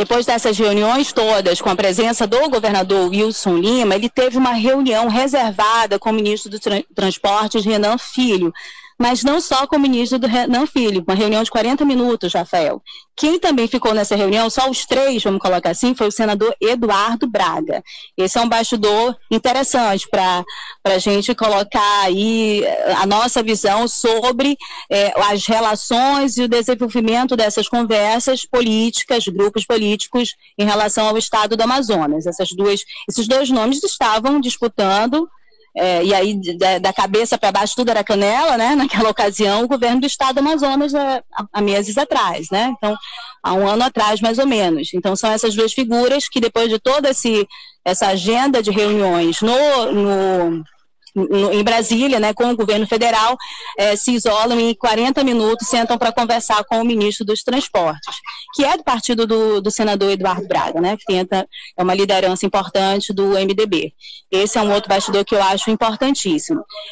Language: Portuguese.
depois dessas reuniões todas, com a presença do governador Wilson Lima, ele teve uma reunião reservada com o ministro dos Transportes, Renan Filho, mas não só com o ministro do Renan Filho, uma reunião de 40 minutos, Rafael. Quem também ficou nessa reunião, só os três, vamos colocar assim, foi o senador Eduardo Braga. Esse é um bastidor interessante para a gente colocar aí eh, a nossa visão sobre é, as relações e o desenvolvimento dessas conversas políticas, grupos políticos, em relação ao estado do Amazonas. Essas duas, esses dois nomes estavam disputando é, e aí, da, da cabeça para baixo, tudo era canela, né? Naquela ocasião, o governo do estado do Amazonas, há, há meses atrás, né? Então, há um ano atrás, mais ou menos. Então, são essas duas figuras que, depois de toda essa agenda de reuniões no, no em Brasília, né, com o governo federal, é, se isolam em 40 minutos, sentam para conversar com o ministro dos Transportes, que é do partido do, do senador Eduardo Braga, né, que tenta, é uma liderança importante do MDB. Esse é um outro bastidor que eu acho importantíssimo.